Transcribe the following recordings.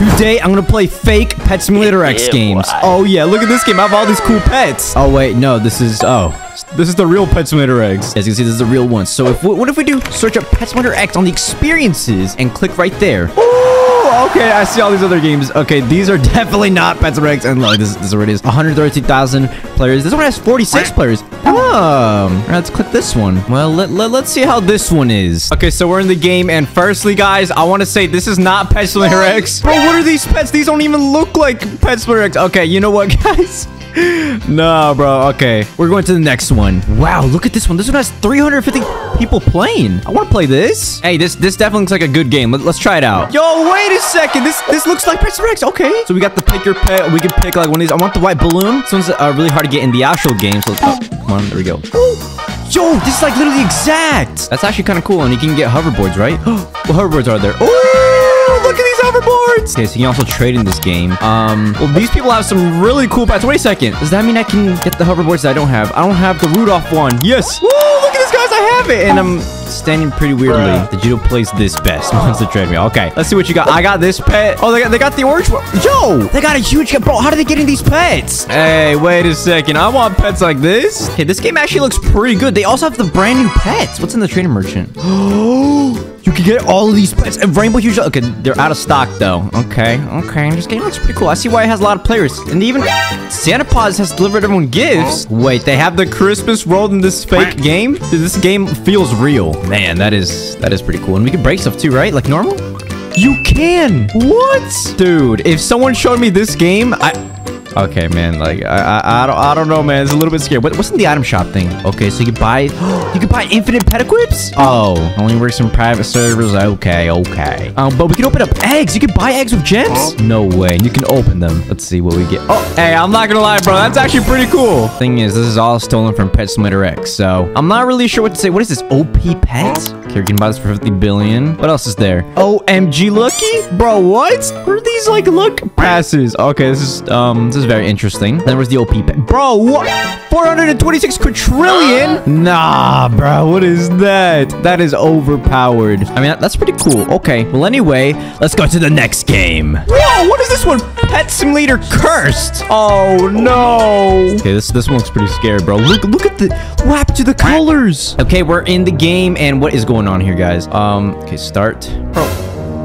Today, I'm gonna play fake Pet Simulator X Yeah, games. boy. Oh, yeah, look at this game. I have all these cool pets. Oh, wait, no, this is, oh. This is the real Pet Simulator X. As you can see, this is the real one. So if what if we do search up Pet Simulator X on the experiences and click right there? Ooh, Oh, okay, I see all these other games. Okay, these are definitely not Pet Simulator X. And look, this, this already is 132,000 players. This one has 46 players. Oh, let's click this one. Well, let, let, let's see how this one is. Okay, so we're in the game. And firstly, guys, I want to say this is not Pet Simulator X. Bro, what are these pets? These don't even look like Pet Simulator X. Okay, you know what, guys? no, bro. Okay. We're going to the next one. Wow, look at this one. This one has 350 people playing. I want to play this. Hey, this this definitely looks like a good game. Let, us try it out. Yo, wait a second. This this looks like Pet Rex. Okay. So we got the pick your pet. We can pick like one of these. I want the white balloon. This one's uh, really hard to get in the actual game. So oh, come on. There we go. Yo, this is like literally exact. That's actually kind of cool. And you can get hoverboards, right? what hoverboards are there? Oh, hoverboards. Okay, so you can also trade in this game. Um, well, these people have some really cool pets. Wait a second. Does that mean I can get the hoverboards that I don't have? I don't have the Rudolph one. Yes. Woo, look at this, guys. I have it. And I'm standing pretty weirdly. The Judo plays this best. Wants to trade me. Okay, let's see what you got. I got this pet. Oh, they got, they got the orange one. Yo, they got a huge... Bro, how did they get in these pets? Hey, wait a second. I want pets like this. Okay, this game actually looks pretty good. They also have the brand new pets. What's in the trainer merchant? You can get all of these pets and Rainbow Huge. Okay, they're out of stock though. Okay, okay. This game looks pretty cool. I see why it has a lot of players. And even Santa Paws has delivered everyone gifts. Wait, they have the Christmas rolled in this fake game? This game feels real. Man, that is that is pretty cool. And we can break stuff too, right? Like normal? You can. What? Dude, if someone showed me this game, I Okay, man. Like, I, I, I don't, I don't know, man. It's a little bit scary. What, what's in the item shop thing? Okay, so you can buy, you can buy infinite pet equips. Oh, only works in private servers. Okay, okay. Um, but we can open up eggs. You can buy eggs with gems. No way. You can open them. Let's see what we get. Oh, hey, I'm not gonna lie, bro. That's actually pretty cool. Thing is, this is all stolen from Pet Simulator X. So I'm not really sure what to say. What is this? OP pet? Okay, you can buy this for 50 billion. What else is there? OMG Lucky? Bro, what? What are these like luck passes? Okay, this is um this is very interesting. Then where's the OP pet? Bro, what? 426 quadrillion? Nah, bro, what is that? That is overpowered. I mean, that's pretty cool. Okay, well anyway, let's go to the next game. Whoa, what is this one? Pet Simulator Cursed. Oh no. Okay, this this one looks pretty scary, bro. Look look at the what to the colors? Okay, we're in the game and what is going on here, guys? Um, okay, start. Bro,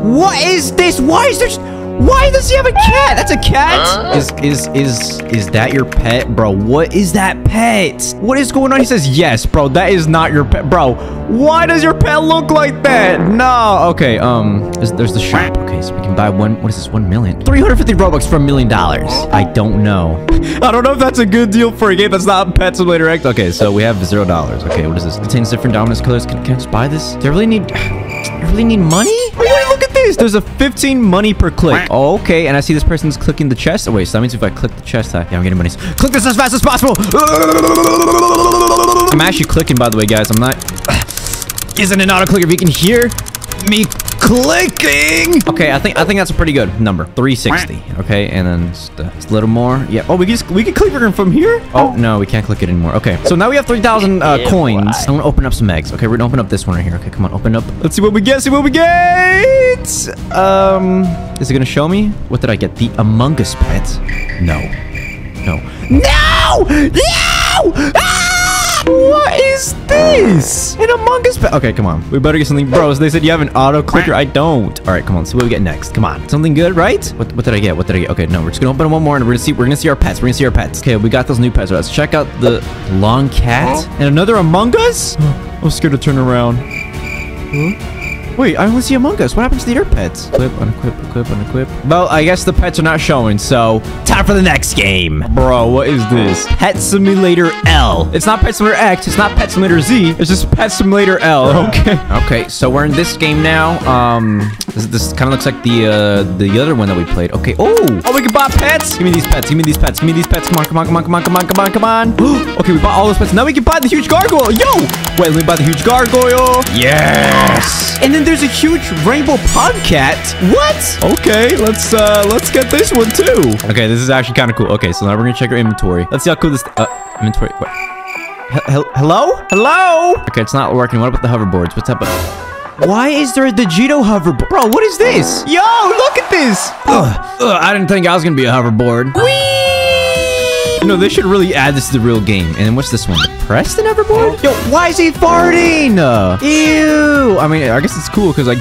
what is this? Why is there why does he have a cat? That's a cat. Is is is is that your pet, bro? What is that pet? What is going on? He says yes, bro. That is not your pet, bro. Why does your pet look like that? No. Okay. Um. There's, there's the shop. Okay, so we can buy one. What is this? One million. Three hundred fifty robux for a million dollars. I don't know. I don't know if that's a good deal for a game that's not Pet Simulator X. Okay, so we have zero dollars. Okay, what is this? Contains different dominance colors. Can, can I just buy this? Do I really need? I really need money? Wait, look at this. There's a 15 money per click. Okay. And I see this person's clicking the chest. Oh, wait. So that means if I click the chest, I, yeah, I'm getting money. Click this as fast as possible. I'm actually clicking, by the way, guys. I'm not... Isn't an auto clicker? If you can hear me clicking. Okay, I think I think that's a pretty good number. 360. Okay, and then just, uh, just a little more. Yeah. Oh, we can just, we can click it from here. Oh no, we can't click it anymore. Okay, so now we have 3,000 uh, Yeah, coins. boy. I'm gonna open up some eggs. Okay, we're gonna open up this one right here. Okay, come on, open up. Let's see what we get. See what we get. Um, is it gonna show me? What did I get? The Among Us pet? No. No. No! No! Ah! What is this? An Among Us pet. Okay, come on. We better get something. Bros, they said you have an auto clicker. I don't. All right, come on. See what we get next. Come on. Something good, right? What, what did I get? What did I get? Okay, no. We're just gonna open one more and we're gonna see. We're gonna see our pets. We're gonna see our pets. Okay, we got those new pets. Let's check out the long cat and another Among Us. I'm scared to turn around. Huh? Wait, I only see Among Us. What happens to the other pets? Equip, unequip, equip, unequip. Well, I guess the pets are not showing, so time for the next game. Bro, what is this? Pet Simulator L. It's not Pet Simulator X. It's not Pet Simulator Z. It's just Pet Simulator L. Okay. Okay, so we're in this game now. Um, this, this kind of looks like the uh the other one that we played. Okay. Oh, oh, we can buy pets. Give me these pets. Give me these pets. Give me these pets. Come on, come on, come on, come on, come on, come on, come on. okay, we bought all those pets. Now we can buy the huge gargoyle. Yo, wait, let me buy the huge gargoyle. Yes. And then there's a huge rainbow podcat. What? Okay, let's uh let's get this one too. Okay, this is actually kind of cool. Okay, so now we're gonna check our inventory. Let's see how cool this uh inventory. What? He- hello? Hello? Okay, it's not working. What about the hoverboards? What's up? Why is there a Digito hoverboard? Bro, what is this? Yo, look at this. Ugh, ugh, I didn't think I was gonna be a hoverboard. Whee! No, they should really add this to the real game. And then what's this one? The Preston hoverboard? Yo, why is he farting? Uh, ew. I mean, I guess it's cool because like,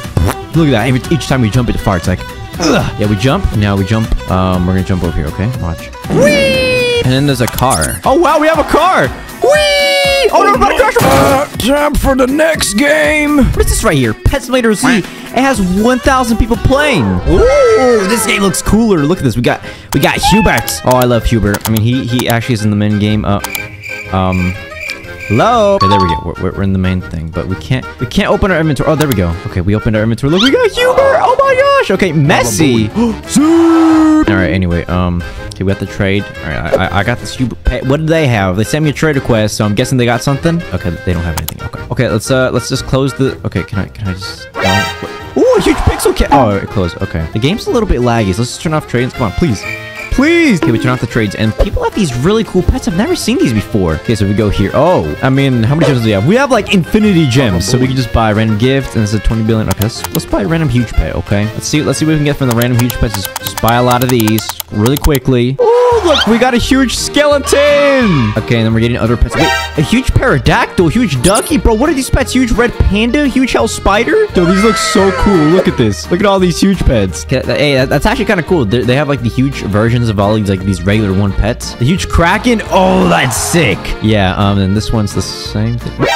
look at that. Each time we jump, it farts. Like, ugh. yeah, we jump. Now we jump. Um, we're gonna jump over here. Okay, watch. Whee! And then there's a car. Oh wow, we have a car. Whee! Oh no, we're about to crash. Uh, time for the next game. What is this right here? Pet Simulator Z. It has 1,000 people playing. Ooh, this game looks cooler. Look at this. We got we got Hubert. Oh, I love Hubert. I mean, he he actually is in the main game. Uh, um, hello. Okay, there we go. We're, we're, in the main thing, but we can't we can't open our inventory. Oh, there we go. Okay, we opened our inventory. Look, we got Hubert. Oh my gosh. Okay, Messi. All right. Anyway, um, okay, we got the trade. All right, I, I, I got this Hubert pet. What do they have? They sent me a trade request, so I'm guessing they got something. Okay, they don't have anything. Okay. Okay, let's uh let's just close the. Okay, can I can I just? Ooh, a huge pixel cat. Oh, it closed. Okay. The game's a little bit laggy. So let's just turn off trades. Come on, please. Please. Okay, we turn off the trades, and people have these really cool pets. I've never seen these before. Okay, so we go here. Oh, I mean, how many gems do we have? We have like infinity gems, so we can just buy a random gift, and it's a 20 billion. Okay, let's, let's buy a random huge pet. Okay, let's see. Let's see what we can get from the random huge pets. Just, just buy a lot of these really quickly. Look, we got a huge skeleton. Okay, and then we're getting other pets. Wait, a huge pterodactyl, huge ducky, bro. What are these pets? Huge red panda, huge hell spider. Yo, these look so cool. Look at this. Look at all these huge pets. Hey, that's actually kind of cool. They they have like the huge versions of all these like these regular one pets. The huge kraken. Oh, that's sick. Yeah. Um. And this one's the same thing.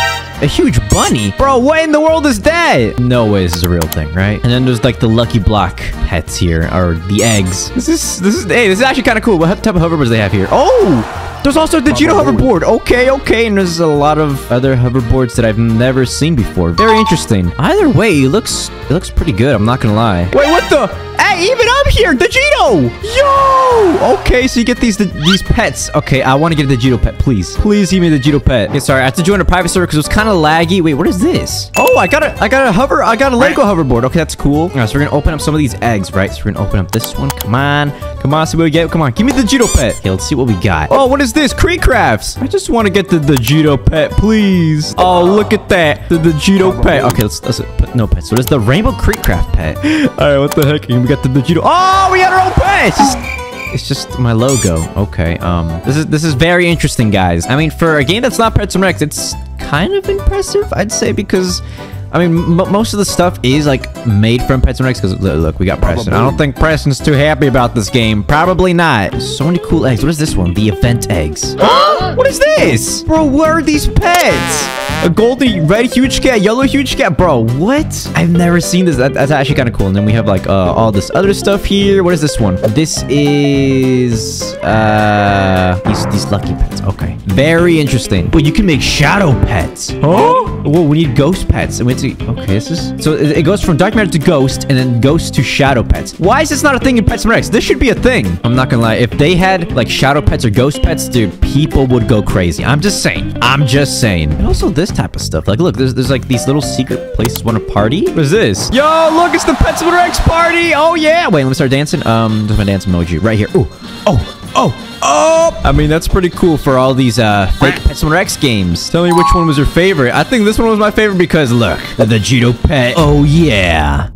A huge bunny? Bro, what in the world is that? No way this is a real thing, right? And then there's like the lucky block pets here, or the eggs. This is, this is, hey, this is actually kind of cool. What type of hoverboards they have here? Oh! There's also the Gino hoverboard. Okay, okay. And there's a lot of other hoverboards that I've never seen before. Very interesting. Either way, it looks, it looks pretty good. I'm not gonna lie. Wait, what the? Even up here, the Gino! Yo! Okay, so you get these these pets. Okay, I want to get the Gino pet, please. Please give me the Gino pet. Okay, sorry, I have to join a private server because it was kind of laggy. Wait, what is this? Oh, I got a, I got a hover, I got a Lego hoverboard. Okay, that's cool. All right, so we're gonna open up some of these eggs, right? So we're gonna open up this one. Come on, come on, see what we get. Come on, give me the Gino pet. Okay, let's see what we got. Oh, what is this? Cree crafts. I just want to get the the pet, please. Oh, look at that, the the pet. Okay, let's let's no pets. So there's the Rainbow Creek Craft pet. All right, what the heck? We got the Gino. Oh, we got our own pet. It's just it's just my logo. Okay. Um. This is this is very interesting, guys. I mean, for a game that's not Pet Sim X, it's kind of impressive, I'd say, because. I mean, m most of the stuff is like made from Pet Sim X because look, look, we got Preston. I don't think Preston's too happy about this game. Probably not. So many cool eggs. What is this one? The event eggs. what is this? Bro, what are these pets? A golden red huge cat, yellow huge cat. Bro, what? I've never seen this. That, that's actually kind of cool. And then we have like uh, all this other stuff here. What is this one? This is uh these these lucky pets. Okay, very interesting. But you can make shadow pets. Oh, well, we need ghost pets. And we have to, okay, this is so it, it goes from dark matter to ghost, and then ghost to shadow pets. Why is this not a thing in Pet Sim X? This should be a thing. I'm not gonna lie. If they had like shadow pets or ghost pets, dude, people would go crazy. I'm just saying. I'm just saying. And also this type of stuff. Like, look, there's there's like these little secret places want to party. What is this? Yo, look, it's the Pet Sim X party. Oh yeah. Wait, let me start dancing. Um, there's my dance emoji right here. Ooh, oh, oh. Oh! I mean, that's pretty cool for all these uh, fake Pet Sim X games. Tell me which one was your favorite. I think this one was my favorite because, look, the Gito pet. Oh, yeah.